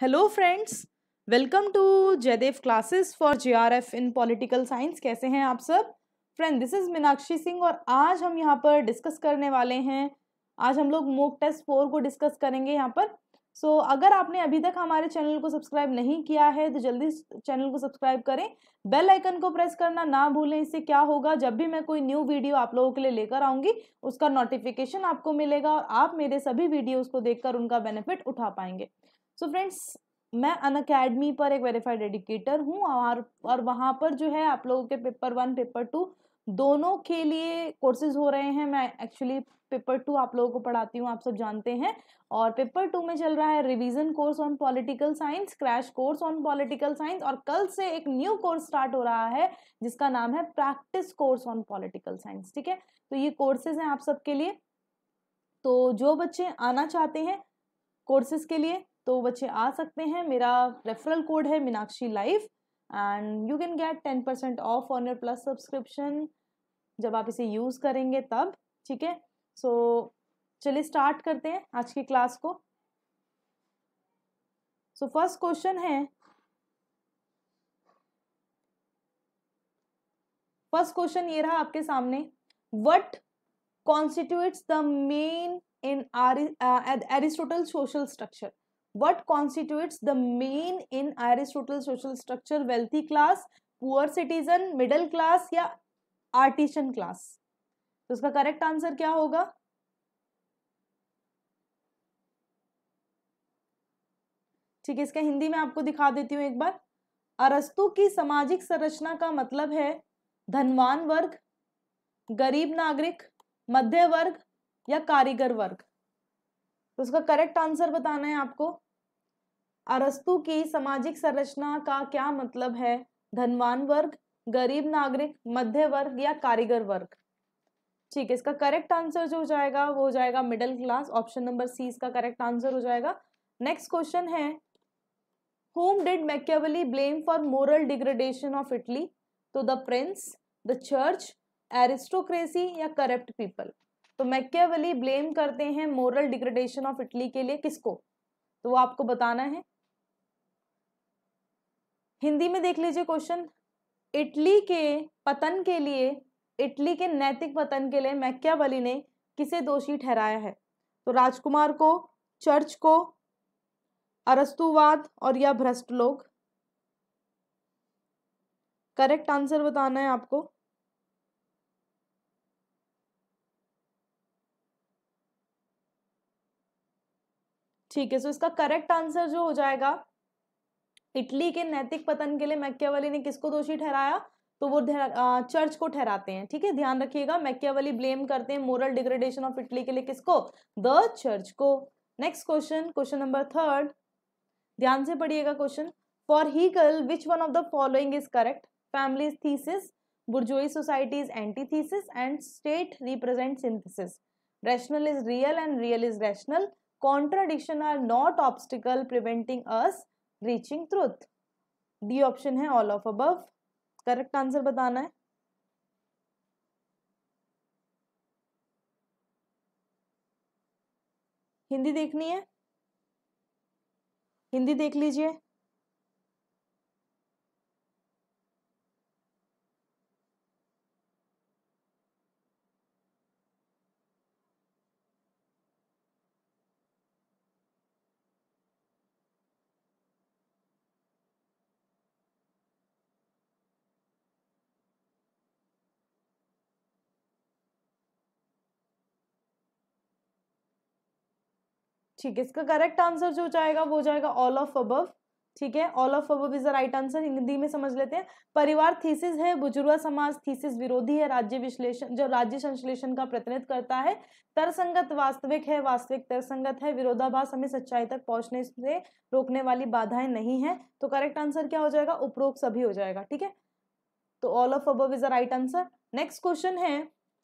Hello friends welcome to Jaidev classes for JRF in political science कैसे हैं आप सब? Friend this is Meenakshi Singh और आज हम यहाँ पर डिस्कस करने वाले हैं। आज हम लोग मोक टेस्ट फोर को डिस्कस करेंगे यहाँ पर। सो so, अगर आपने अभी तक हमारे चैनल को सब्सक्राइब नहीं किया है तो जल्दी चैनल को सब्सक्राइब करें। बेल आइकन को प्रेस करना ना भूलें। इससे क्या होगा? जब भी मैं कोई न्यू वीडियो आप लोगों के लिए लेकर आऊँगी उसका नोटिफिकेशन आपको मिलेगा और आप मेरे सभी वीडियोस को देखकर उनका बेनिफिट उठा पाएँगे। सो फ्रेंड्स मैं अन अकेडमी पर एक वेरीफाइड एडिकेटर हूँ और और वहाँ पर जो है आप लोगों के पेपर वन पेपर टू दोनों के लिए कोर्सेज हो रहे हैं। मैं एक्चुअली पेपर टू आप लोगों को पढ़ाती हूँ, आप सब जानते हैं। और पेपर टू में चल रहा है revision course on political science crash course on political science और कल से एक न्यू कोर्स स्टार्ट हो रहा है, जिसका नाम है practice course on political science ठीक है? तो ये कोर्सेज हैं आप सबके लिए। तो जो बच्चे आना चाहते हैं कोर्सेज के लिए तो बच्चे आ सकते हैं। मेरा रेफरल कोड है Meenakshi life and you can get ten percent off on your plus subscription जब आप इसे यूज़ करेंगे तब, ठीक है? सो चलिए स्टार्ट करते हैं आज की क्लास को। सो फ़र्स्ट क्वेश्चन है। फ़र्स्ट क्वेश्चन ये रहा आपके सामने। What constitutes the men in Aristotle social structure what constitute the men in Aristotle social structure wealthy class poor citizen middle class या आर्टिशन क्लास तो उसका करेक्ट आंसर क्या होगा? ठीक है, इसका हिंदी में आपको दिखा देती हूँ एक बार। अरस्तु की सामाजिक संरचना का मतलब है धनवान वर्ग, गरीब नागरिक, मध्य वर्ग या कारीगर वर्ग। तो उसका करेक्ट आंसर बताना है आपको। अरस्तु की सामाजिक संरचना का क्या मतलब है? धनवान वर्ग, गरीब नागरिक, मध्य वर्ग या कारीगर वर्ग? ठीक है, इसका करेक्ट आंसर जो हो जाएगा, वो हो जाएगा middle class option number C इसका करेक्ट आंसर हो जाएगा। नेक्स्ट क्वेश्चन है whom did Machiavelli blame for moral degradation of Italy तो the prince the church aristocracy या करप्ट पीपल तो मैकेवली ब्लेम करते हैं मोरल डिग्रेडेशन ऑफ़ इटली के लिए किसको? तो वो आपको बताना है। हिंदी में देख लीजिए क्वेश्चन। इटली के पतन के लिए, इटली के नैतिक पतन के लिए मैक्यावली ने किसे दोषी ठहराया है? तो राजकुमार को, चर्च को, अरस्तुवाद और या भ्रष्ट लोग? करेक्ट आंसर बताना है आपको। ठीक है सो इसका करेक्ट आंसर जो हो जाएगा, इटली के नैतिक पतन के लिए मैक्यावली ने किसको दोषी ठहराया? तो वो चर्च को ठहराते हैं, ठीक है? ध्यान रखिएगा, मैक्यावली ब्लेम करते हैं मोरल डिग्रेडेशन ऑफ़ इटली के लिए किसको? द चर्च को। Next question question number third ध्यान से पढ़िएगा question for Hegel which one of the following is correct family thesis bourgeois society is antithesis and state represent synthesis rational is real and real is rational contradiction are not obstacle preventing us reaching truth D option है all of above correct answer बताना है. हिंदी देखनी है? हिंदी देख लीजिए। ठीक है, इसका करेक्ट आंसर जो जाएगा वो जाएगा ऑल ऑफ़ अबव ठीक है? All of above is the right answer Hindi में समझ लेते हैं। परिवार थीसिस है, बुज़ुर्ग समाज थीसिस विरोधी है, राज्य विश्लेषण, जो राज्य संश्लेषण का प्रतिनिधित्व करता है, तरसंगत वास्तविक है, वास्तविक तरसंगत है, विरोधाभास हमें सच्चाई तक पहुँचने से रोकने वाली बाधाएँ नहीं है तो करेक्ट आंसर क्या हो जाएगा? उपरोक्त सभी हो जाएगा, ठीक है? तो all of above is the right answer next question है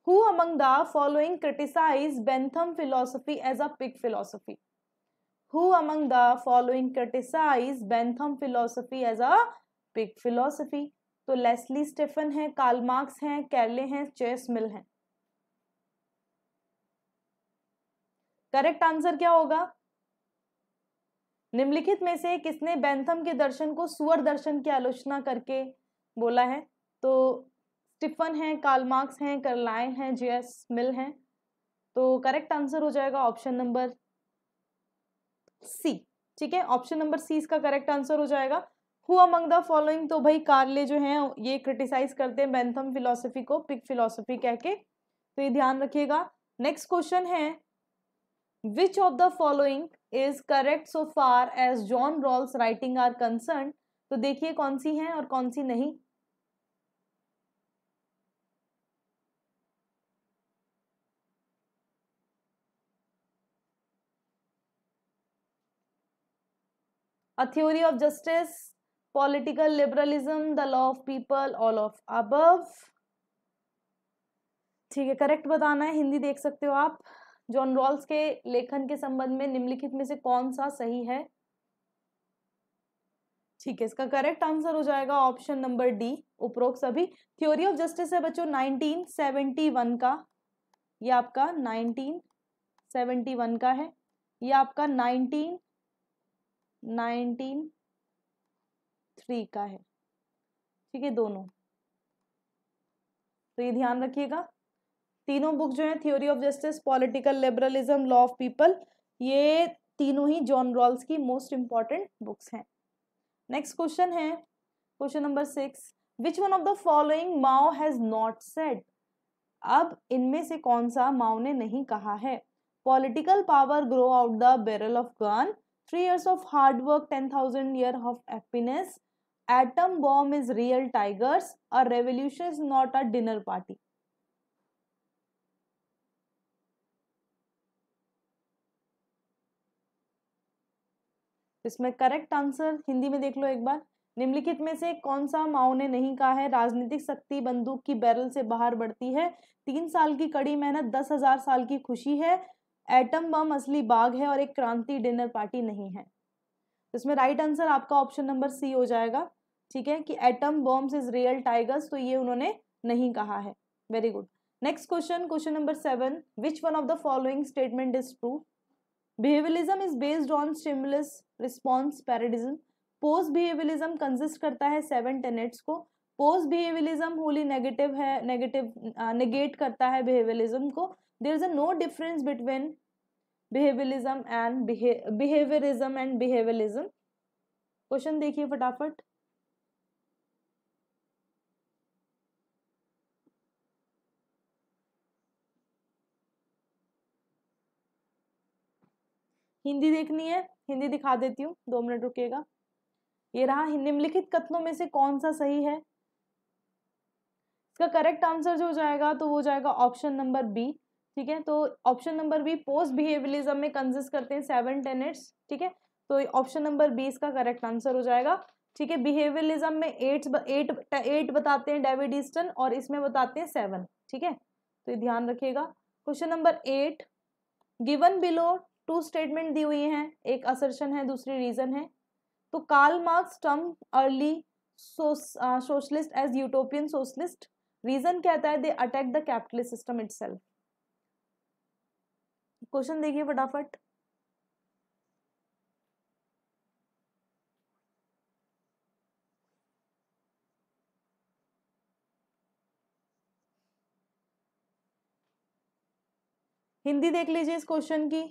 who among the following criticise Bentham philosophy as a pig philosophy Who among the following criticize Bentham philosophy as a pig philosophy? तो Leslie Stephen है Karl Marx हैं Carlyle हैं chess मिल हैं। Correct answer क्या होगा? निम्नलिखित में से किसने बैंथम के दर्शन को सुअर दर्शन की आलोचना करके बोला है? तो स्टिफन है कार्लमार्क्स हैं करलाइन हैं जेएस मिल हैं। तो करेक्ट आंसर हो जाएगा ऑप्शन नंबर सी ठीक है? ऑप्शन नंबर सी इसका करेक्ट आंसर हो जाएगा। हु अमंग द फॉलोइंग तो भाई कार्ले जो हैं, ये क्रिटिसाइज करते हैं बैंथम फिलोसफी को पिक फिलोसफी कह के। तो ये ध्यान रखिएगा। नेक्स्ट क्वेश्चन है which of the following is correct so far as John Rawls writing are concern तो देखिए कौन सी है और कौन सी नहीं। A theory of justice, political liberalism, the law of people, all of above. ठीक है करेक्ट बताना है, हिंदी देख सकते हो आप। जॉन रॉल्स के लेखन के संबंध में निम्नलिखित में से कौन सा सही है? ठीक है, इसका करेक्ट आंसर हो जाएगा ऑप्शन नंबर डी उपरोक्त सभी। थ्योरी ऑफ़ जस्टिस है बच्चों 1971 का। ये आपका 1971 का है। ये आपका 19 नाइनटीन थ्री का है। ठीक है, दोनों। तो ये ध्यान रखिएगा। तीनों बुक जो है theory of justice political liberalism law of people ये तीनों ही जॉन रॉल्स की मोस्ट इंपॉर्टेंट बुक्स हैं। नेक्स्ट क्वेश्चन है। Question number six which one of the following Mao has not said अब इनमें से कौन सा माओ ने नहीं कहा है? Political power grow out the barrel of gun three years of hard work 10000 year of happiness. Atom bomb is real tigers. A revolution is not a dinner party. इसमें करेक्ट आंसर हिंदी में देख लो एक बार। निम्नलिखित में से कौन सा माओ ने नहीं कहा है? राजनीतिक शक्ति बंदूक की बैरल से बाहर बढ़ती है। तीन साल की कड़ी मेहनत, दस हज़ार साल की खुशी है। एटम बम असली बाग है और एक क्रांति डिनर पार्टी नहीं है। इसमें राइट आंसर आपका ऑप्शन नंबर सी हो जाएगा। ठीक है कि atom bombs is real tigers तो ये उन्होंने नहीं कहा है। Very good next question question number seven which one of the following statement is true behavioralism is based on stimulus response paradigm post behavioralism consist करता है सेवन टेनेट्स को। Post behaviourism wholly negative है negative negate करता है behaviourism को। There is a no difference between behavioralism and behaviorism and behavioralism. Question देखिए फटाफट. हिंदी देखनी है? हिंदी दिखा देती हूँ, दो मिनट रुकेगा. ये रहा निम्नलिखित कथनों में से कौन सा सही है? इसका करेक्ट आंसर जो हो जाएगा तो वो जाएगा ऑप्शन नंबर बी ठीक है? तो option number B post behavioralism में कंजिस्ट करते हैं सेवन टेनेट्स ठीक है? तो ऑप्शन नंबर बी इसका करेक्ट आंसर हो जाएगा। ठीक है? बिहेवियलिज्म में एट एट एट बताते हैं डेविड ईस्टन और इसमें बताते हैं सेवन ठीक है? तो ध्यान रखिएगा। Question number eight given below two statement दी हुई हैं, एक असर्शन है, दूसरी रीजन है। तो Karl Marx term early socialist as utopian socialist reason कहता है? They attack the capitalist system it question देखिए फटाफट। हिंदी देख लीजिए इस क्वेश्चन की।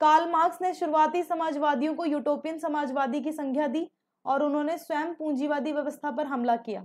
कार्ल मार्क्स ने शुरुआती समाजवादियों को यूटोपियन समाजवादी की संज्ञा दी और उन्होंने स्वयं पूंजीवादी व्यवस्था पर हमला किया।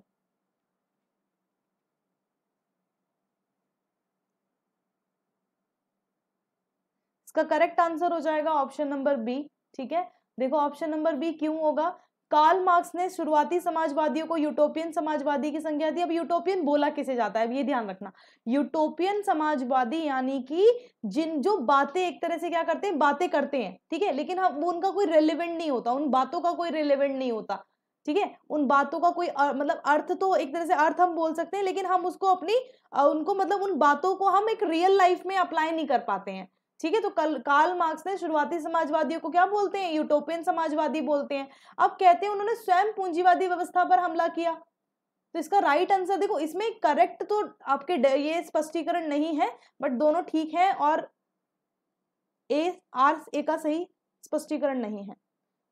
इसका करेक्ट आंसर हो जाएगा ऑप्शन नंबर बी ठीक है? देखो ऑप्शन नंबर बी क्यों होगा? कार्ल मार्क्स ने शुरुआती समाजवादियों को यूटोपियन समाजवादी की संज्ञा दी। अब यूटोपियन बोला किसे जाता है? अब ये ध्यान रखना। यूटोपियन समाजवादी यानी कि जिन जो बातें एक तरह से क्या करते हैं? बातें करते हैं ठीक है? लेकिन हम वो उनका कोई रेलिवेंट नहीं होता। उन बातों का कोई रिलेवेंट नहीं होता ठीक है? उन बातों का कोई अर, मतलब अर्थ तो एक तरह से अर्थ हम बोल सकते हैं लेकिन हम उसको अपनी उनको मतलब उन बातों को हम एक रियल लाइफ में अप्लाई नहीं कर पाते हैं। ठीक है तो कल कार्ल मार्क्स ने शुरुआती समाजवादियों को क्या बोलते हैं? यूटोपियन समाजवादी बोलते हैं। अब कहते हैं उन्होंने स्वयं पूंजीवादी व्यवस्था पर हमला किया। तो इसका राइट आंसर देखो, इसमें करेक्ट तो आपके ये स्पष्टीकरण नहीं है बट दोनों ठीक है और ए आर ए का सही स्पष्टीकरण नहीं है।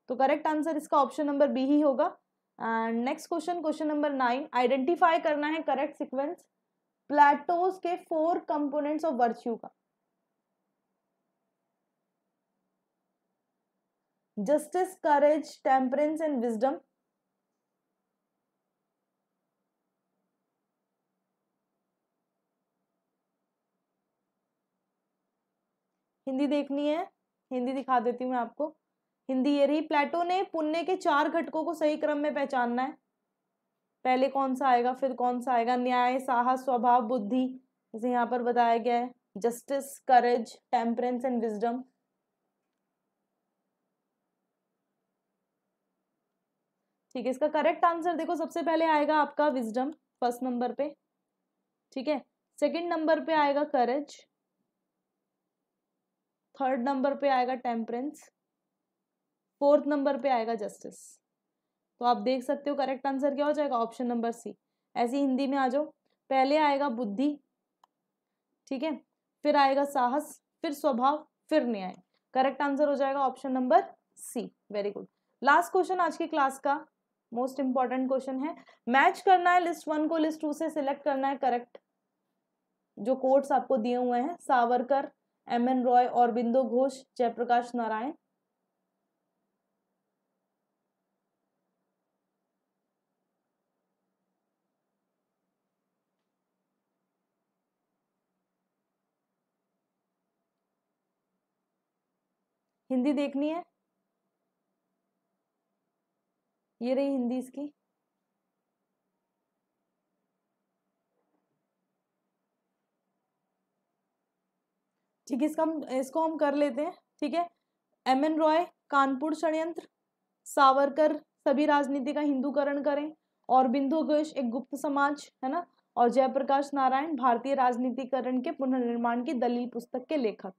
तो करेक्ट आंसर इसका ऑप्शन नंबर बी ही होगा। And next question question number nine identify करना है करेक्ट सिक्वेंस प्लेटोज के फोर कंपोनेंट्स ऑफ़ वर्च्यू का। Justice courage temperance and wisdom Hindi देखनी है। हिंदी दिखा देती हूँ मैं आपको। हिंदी ये रही, प्लेटो ने पुण्य के चार घटकों को सही क्रम में पहचानना है। पहले कौन सा आएगा, फिर कौन सा आएगा? न्याय, साहस, स्वभाव, बुद्धि, जैसे यहाँ पर बताया गया है। Justice courage temperance and wisdom ठीक है, इसका करेक्ट आंसर देखो, सबसे पहले आएगा आपका विजडम फ़र्स्ट नंबर पे, ठीक है? सेकंड नंबर पे आएगा करेज थर्ड नंबर पे आएगा टेम्परेंस फोर्थ नंबर पे आएगा जस्टिस तो आप देख सकते हो करेक्ट आंसर क्या हो जाएगा? ऑप्शन नंबर सी ऐसी हिंदी में आ जाओ। पहले आएगा बुद्धि, ठीक है? फिर आएगा साहस, फिर स्वभाव, फिर न्याय. करेक्ट आंसर हो जाएगा option number C very good last question आज की क्लास का. मोस्ट इंपॉर्टेंट क्वेश्चन है मैच करना है लिस्ट वन को लिस्ट टू से सिलेक्ट करना है करेक्ट जो कोर्ट्स आपको दिए हुए हैं, सावरकर एम एन रॉय और बिंदु घोष, जयप्रकाश नारायण। हिंदी देखनी है? ये रही हिंदी इसकी। ठीक है, इसका हम, इसको हम कर लेते हैं, ठीक है? एम एन रॉय कानपुर षडयंत्र सावरकर सभी राजनीति का हिंदूकरण करें, और बिंदु घोष, एक गुप्त समाज, है ना? और जयप्रकाश नारायण, भारतीय राजनीतिकरण के पुनर्निर्माण की दलील पुस्तक के लेखक।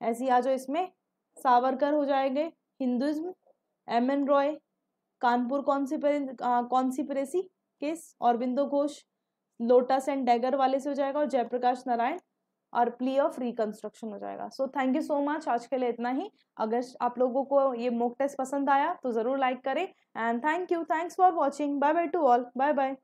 ऐसी आ जाओ इसमें सावरकर हो जाएँगे Hinduism M N Roy Kanpur conspiracy case? और Bindu Ghosh, lotus and dagger वाले से हो जाएगा और जयप्रकाश नारायण और प्ली ऑफ़ रिकंस्ट्रक्शन हो जाएगा। So thank you so much आज के लिए इतना ही। अगर आप लोगों को ये मोक टेस्ट पसंद आया तो ज़रूर लाइक करें। And thank you thanks for watching bye bye to all bye bye